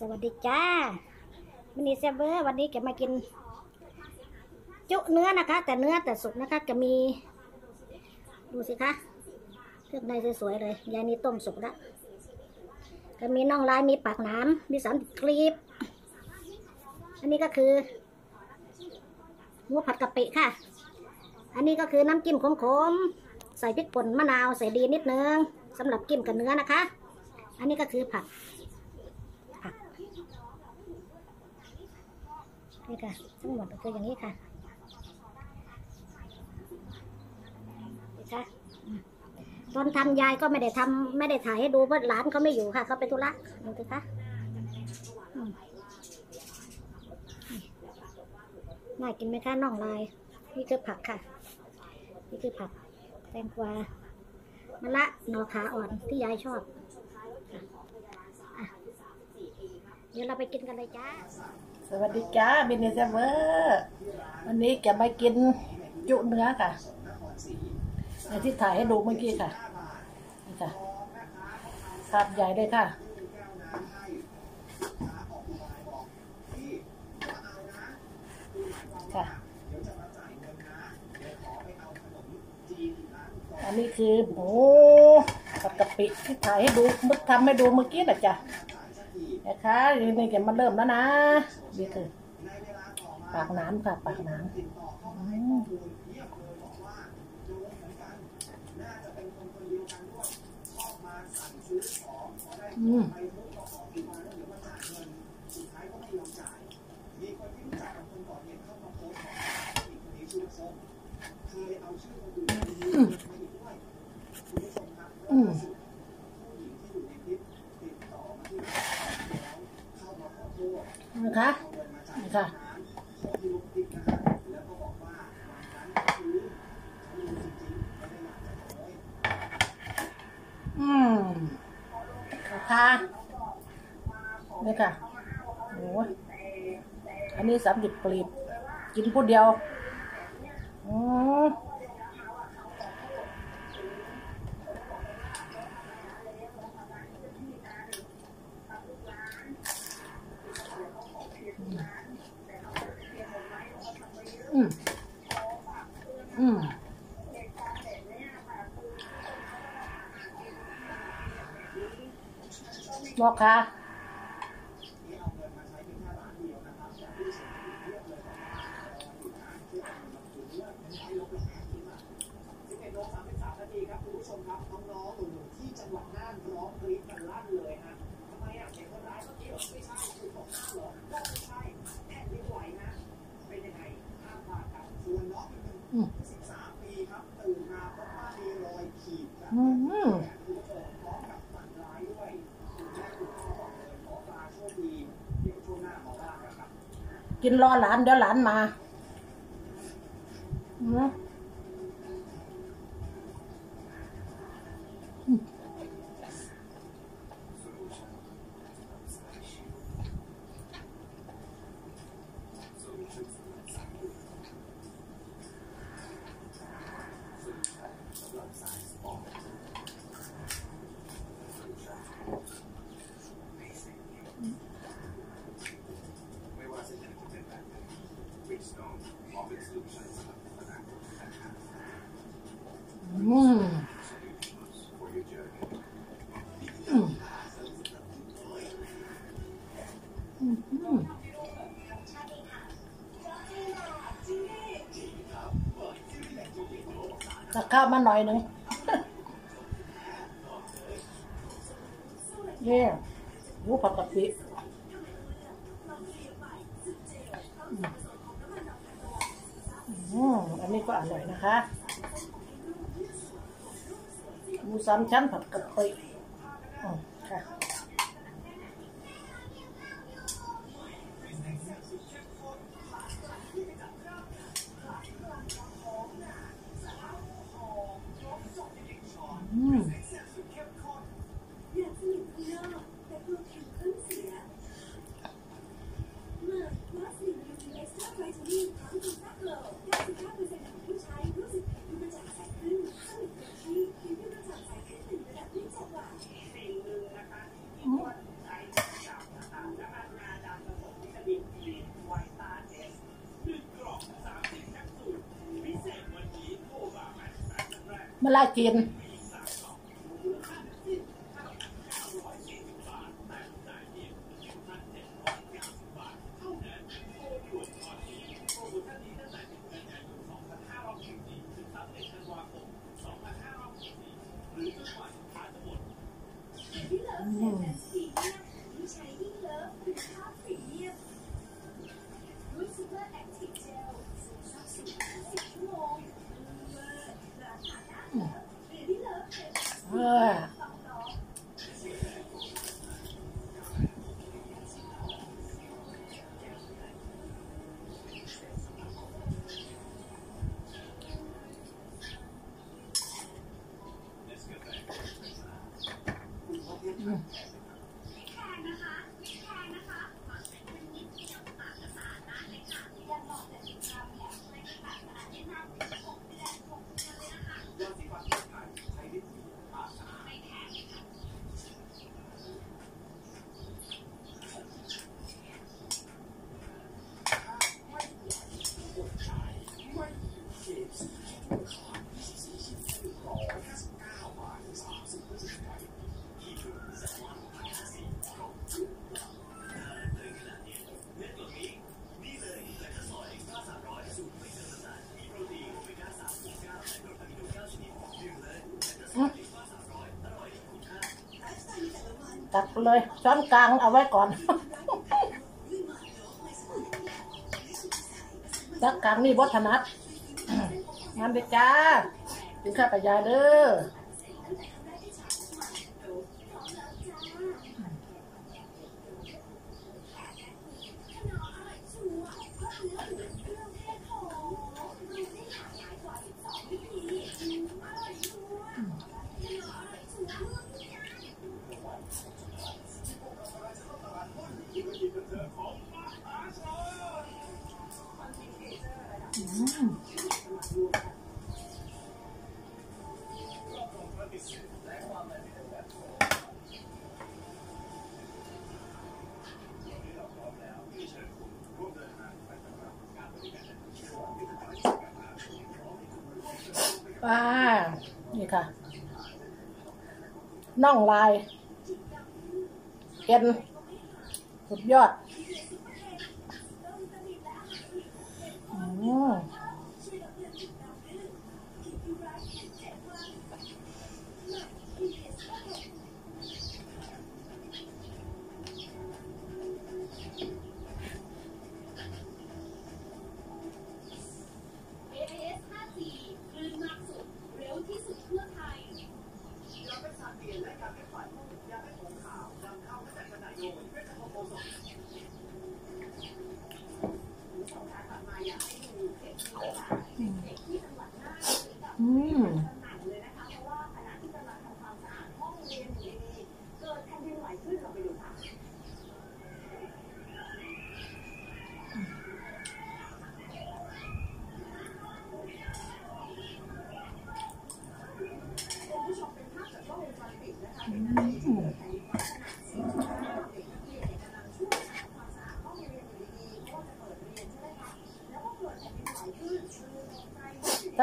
สวัสดีจ้าวันนี้เซเวอร์วันนี้แกมากิน จุเนื้อนะคะ แต่เนื้อแต่สุกนะคะจะมี ดูสิคะเครื่องในสวยๆเลยยายนี่ต้มสุกแล้วก็มีน่องลายมีปากหนามมีสันติดกรีบอันนี้ก็คือหมูผัดกะปิค่ะ อันนี้ก็คือน้ำจิ้มขมๆใส่พริกป่นมะนาวใส่ดีนิดนึงสำหรับกินกับเนื้อนะคะ อันนี้ก็คือผักผัก นี่ค่ะทั้งหมดก็คืออย่างนี้ค่ะนี่ค่ะตอนทำยายก็ไม่ได้ทำไม่ได้ถ่ายให้ดูเพราะหลานเขาไม่อยู่ค่ะเขาไปธุระดูสิคะอืมน่ากินไหมคะน่องลายนี่คือผักค่ะ นี่คือผักแตงกวามะละหนอขาอ่อนที่ยายชอบ เดี๋ยวเราไปกินกันเลยจ้า สวัสดีจ้าบินเนสเวอร์วันนี้แกมากินจุเนื้อค่ะในที่ถ่ายให้ดูเมื่อกี้ค่ะนี่ค่ะถาดใหญ่เลยค่ะค่ะ อันนี้คือหมูกับกะปิที่ถ่ายให้ดูมึกทำให้ดูเมื่อกี้นะจ๊ะ นะคะนี่นี่แกมาเริ่มแล้วนะนี่คือปากน้ำค่ะปากน้ำอืมอืมอืม นะคะนี่ค่ะ อืมค่ะนี่ค่ะโอ้ยอันนี้ สามสิบกลีบกินผู้เดียวอืมอืมอืมบอกค่ะ อืมอืม กินรอหลานเดี๋ยวหลานมาอืมอื ตักข้าวมาหน่อยหนึ่งเนี่ยหมูผัดกะปิอืมอันนี้ก็อร่อยนะคะหมูสามชั้นผัดกะปิอืมค่ะ ม เลยช้อนกลางเอาไว้ก่อนช้อนกลางนี่วัฒนัดงานเด็กจ้ากินข้าวกับยายเด้อ น่องลายเอ็นสุดยอด อืม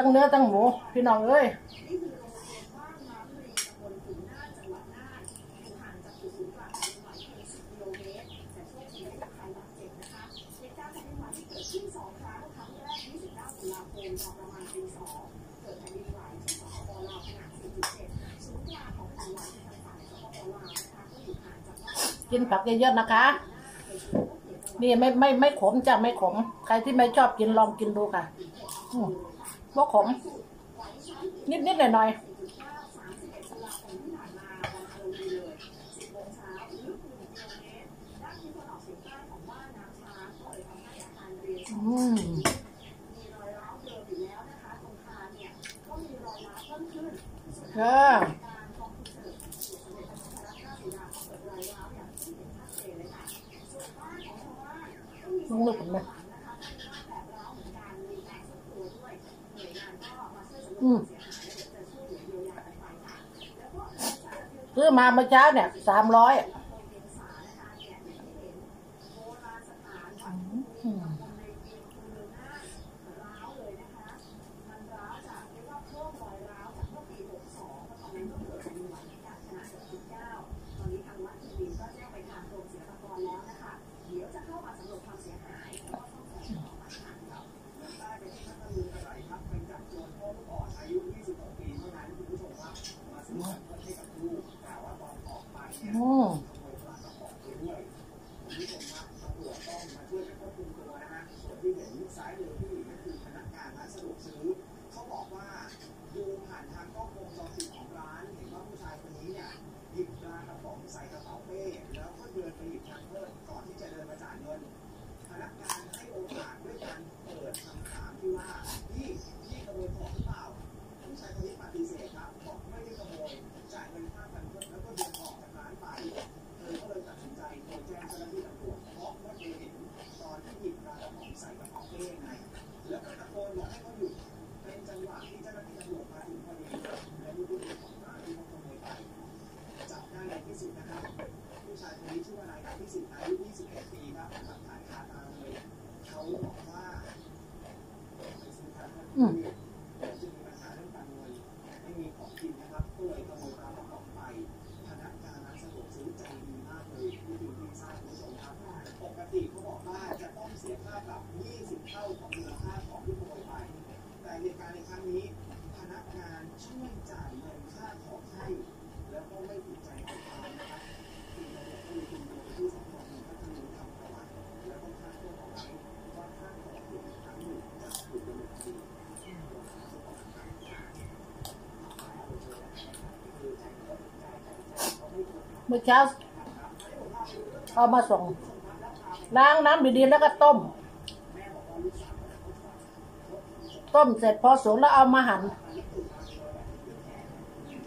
ตั้งเนื้อตั้งหมู พี่น้องเอ้ยกินผักเยอะๆนะคะ นี่ไม่ไม่ไม่ขมจ้ะไม่ขม ใครที่ไม่ชอบกินลองกินดูค่ะ บกขมนิดๆหน่อยๆน่อยอืมเออลงลึกผมนะอืมซื้อ มาเมื่อเช้าเนี่ยสามร้อย อื เมื่อเช้าเอามาส่งล้างน้ำดีๆแล้วก็ต้ม ต้มเสร็จพอสุกแล้วเอามาหั่น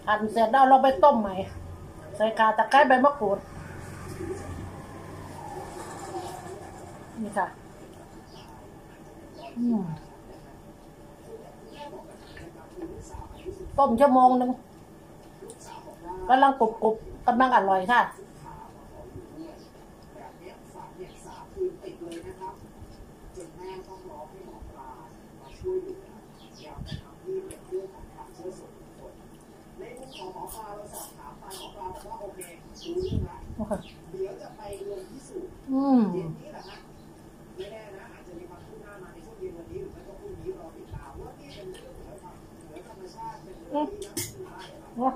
หั่นเสร็จแล้วเราไปต้มใหม่ ใส่ข่าตะไคร้ใบมะกรูดนี่ค่ะต้มชั่วโมงหนึ่งกำลังกรุบกรุบ กำลังอร่อยค่ะโอเคม อืมโอ้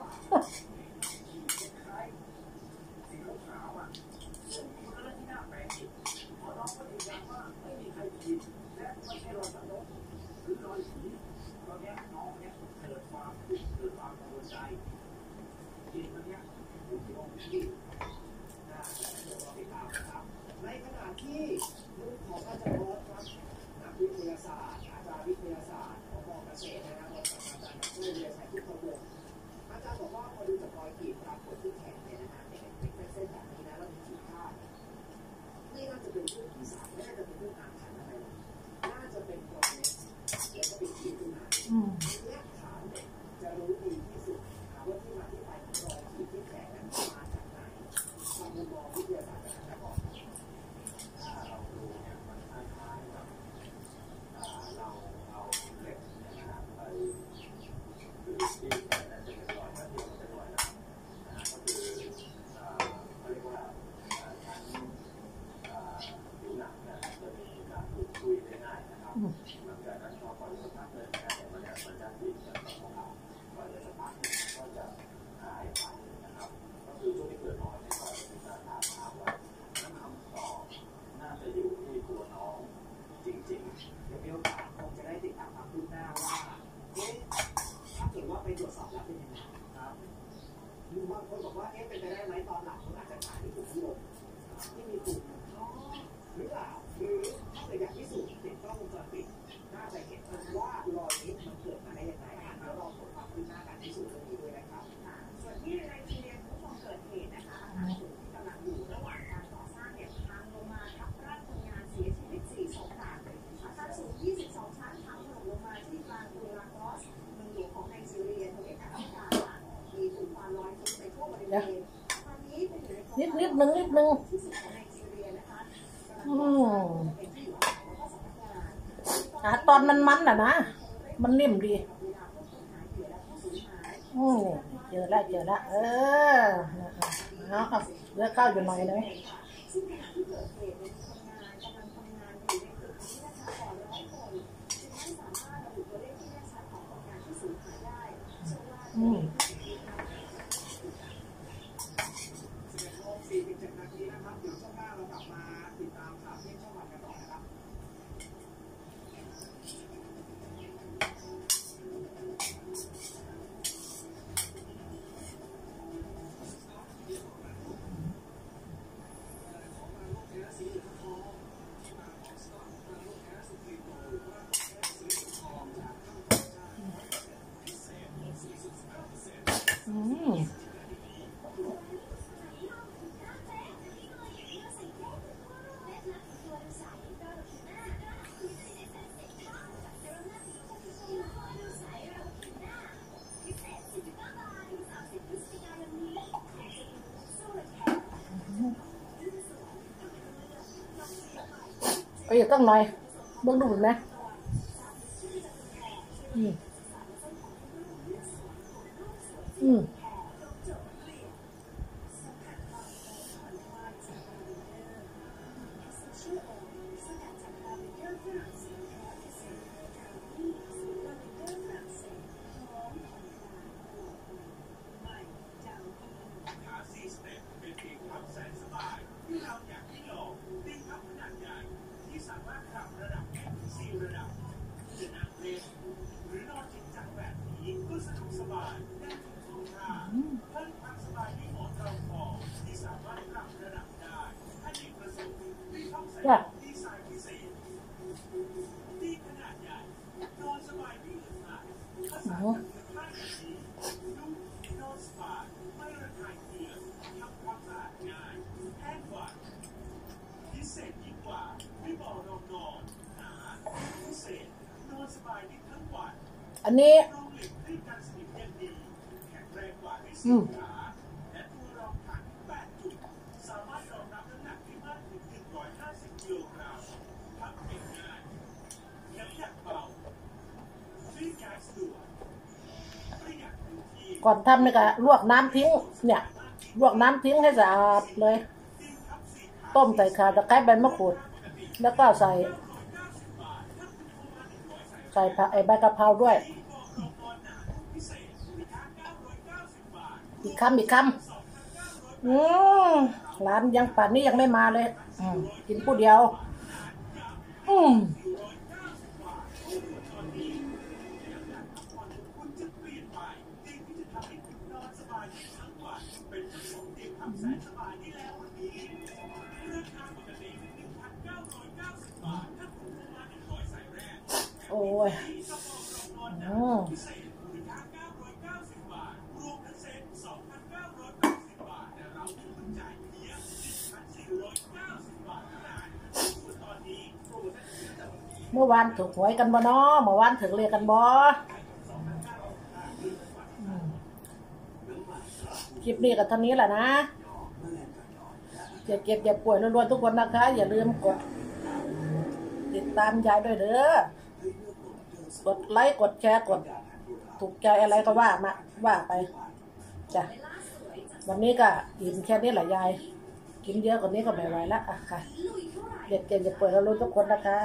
อืม นิดนิดนึง นิดนิดนึงนิดนึงอืมหาตอนมันมันอะนะ มันนิ่มดี อืมเจอแล้วเจอแล้วเออเอาเอาเลือข้าวอยู่หน่อยนึงอืม เอาอีกตั้งห อันนี้ อืมก่อนทำนี่ก็ลวกน้ำทิ้ง เนี่ย ลวกน้ำทิ้งให้สะอาดเลย ต้มใส่ขาตะไคร้ใบมะกรูด แล้วก็ใส่ ใส่ผักไอ้ใบกะเพราด้วย อีกคำอีกคำอืมร้านยังป่านนี้ยังไม่มาเลย อืมกินผู้เดียว อืม โอ้ยอืมเมื่อวานถูกหวยกันบ่เนาะเมื่อวานถึงเรียกกันบ่อืมคลิปนี้กับท่านี้แหละนะอย่าเก็บอย่าป่วยรวนๆทุกคนนะคะ อย่าลืมกด ติดตามยายด้วยเด้อ กดไลค์กดแชร์กด ถูกใจอะไรก็ว่ามาว่าไปจ้ะวันนี้ก็อิ่มแค่นี้แหละยาย กินเยอะกว่านี้ก็ไม่ไหวละอะค่ะเด็กเก่งจะเปิดเรารู้ทุกคนนะคะ